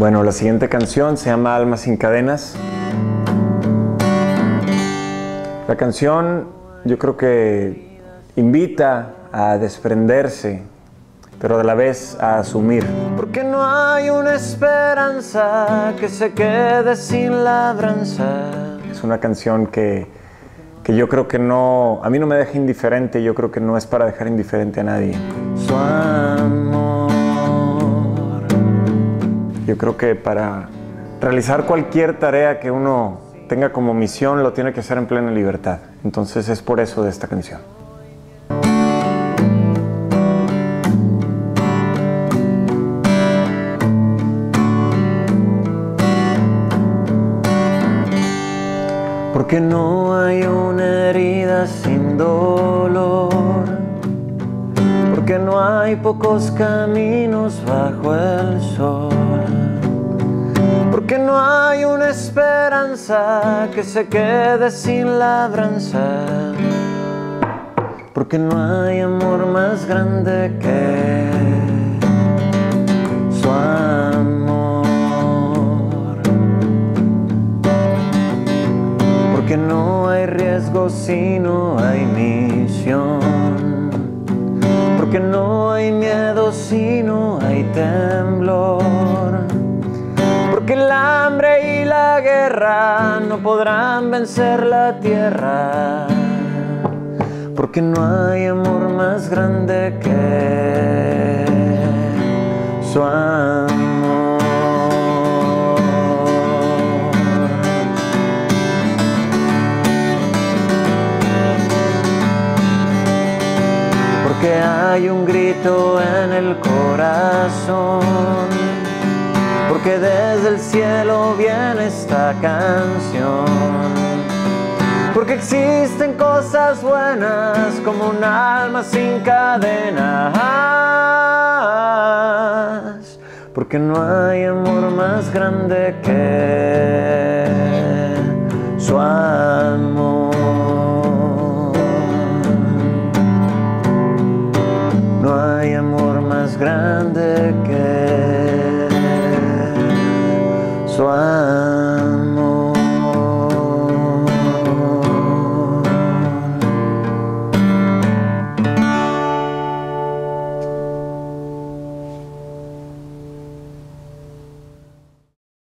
Bueno, la siguiente canción se llama Almas sin cadenas. La canción yo creo que invita a desprenderse, pero a la vez a asumir. Porque no hay una esperanza que se quede sin labranza. Es una canción que, que yo creo que no, a mí no me deja indiferente, yo creo que no es para dejar indiferente a nadie. Su amor. Yo creo que para realizar cualquier tarea que uno tenga como misión lo tiene que hacer en plena libertad. Entonces es por eso de esta canción. Porque no hay una herida sin dolor. Porque no hay pocos caminos bajo el sol. Porque no hay una esperanza que se quede sin labranza. Porque no hay amor más grande que su amor. Porque no hay riesgo si no hay misión. Porque no hay miedo si no hay temblor. Porque el hambre y la guerra no podrán vencer la tierra. Porque no hay amor más grande que su amor. Porque hay un grito en el corazón porque desde el cielo viene esta canción. Porque existen cosas buenas como un alma sin cadenas. Porque no hay amor más grande que su amor. No hay amor más grande que